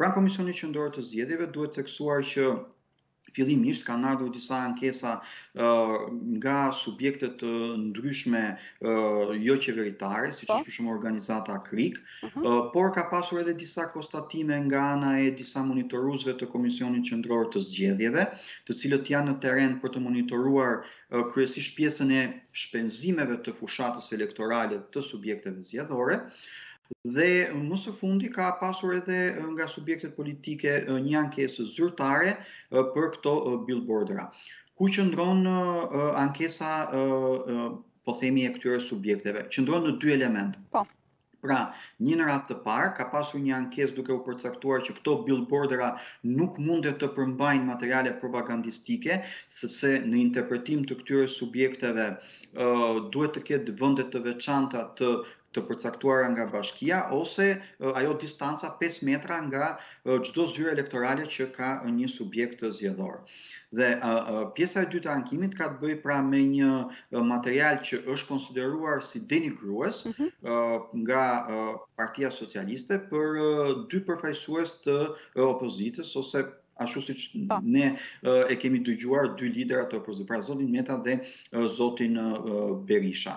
Pranë Komisionit Qendror të Zgjedhjeve duhet theksuar që fillimisht kanë ardhur disa ankesa nga subjekte të ndryshme jo qeveritare, siç po. është për shembull organizata Krik, mhm. por ka pasur edhe disa konstatime nga ana e disa monitoruesve të Komisionit Qendror të Zgjedhjeve, të cilët janë në terren për të monitoruar kryesisht pjesën e shpenzimeve të fushatës elektorale të subjekteve zgjedhore. Dhe më së fundi ka pasur edhe nga subjektet politike një ankesë zyrtare për këto billboarde. Ku qëndron ankesa po themi e këtyre subjekteve? Qëndron në dy element. Po. Pra, një në radhë të parë, ka pasur një ankesë duke u përcaktuar që këto billboarde nuk mund të përmbajnë materiale propagandistike, sepse në interpretim të këtyre subjekteve duhet të ketë vende të veçanta të të përcaktuara nga bashkia ose ajo distanca 5 metra nga çdo zyrë elektorale që ka një subjekt zgjedhor. Dhe pjesa e dytë e ankimit ka të bëjë pra me një material që është konsideruar si denigrues mhm. nga Partia Socialiste për dy përfaqësues të opozitës ose ashtu siç po. ne e kemi dëgjuar dy lidera të opozitës, pra zotin Meta dhe zotin Berisha.